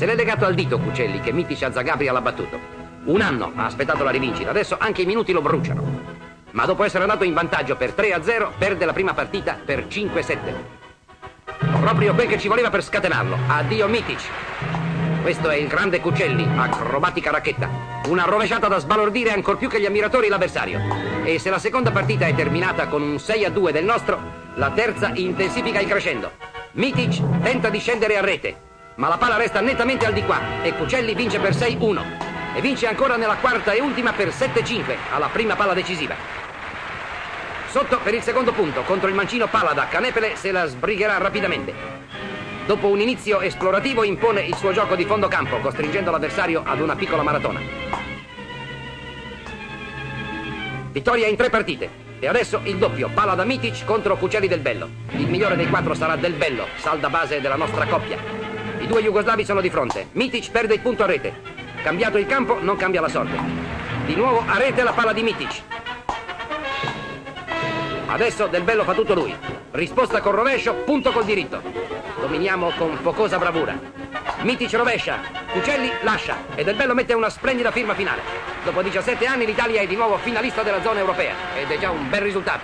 Se l'è legato al dito Cucelli che Mitic a Zagabria l'ha battuto. Un anno ha aspettato la rivincita, adesso anche i minuti lo bruciano. Ma dopo essere andato in vantaggio per 3 a 0, perde la prima partita per 5 a 7. Proprio quel che ci voleva per scatenarlo. Addio Mitic. Questo è il grande Cucelli, acrobatica racchetta. Una rovesciata da sbalordire ancor più che gli ammiratori l'avversario. E se la seconda partita è terminata con un 6 a 2 del nostro, la terza intensifica il crescendo. Mitic tenta di scendere a rete, ma la palla resta nettamente al di qua e Cucelli vince per 6-1 e vince ancora nella quarta e ultima per 7-5 alla prima palla decisiva. Sotto per il secondo punto contro il mancino Palada, Canepele se la sbrigherà rapidamente. Dopo un inizio esplorativo impone il suo gioco di fondo campo, costringendo l'avversario ad una piccola maratona. Vittoria in tre partite. E adesso il doppio, palla da Mitic contro Cucelli del Bello. Il migliore dei quattro sarà del Bello, salda base della nostra coppia. Due jugoslavi sono di fronte. Mitic perde il punto a rete. Cambiato il campo, non cambia la sorte. Di nuovo a rete la palla di Mitic. Adesso Del Bello fa tutto lui. Risposta col rovescio, punto col diritto. Dominiamo con focosa bravura. Mitic rovescia, Cucelli lascia e Del Bello mette una splendida firma finale. Dopo 17 anni l'Italia è di nuovo finalista della zona europea ed è già un bel risultato.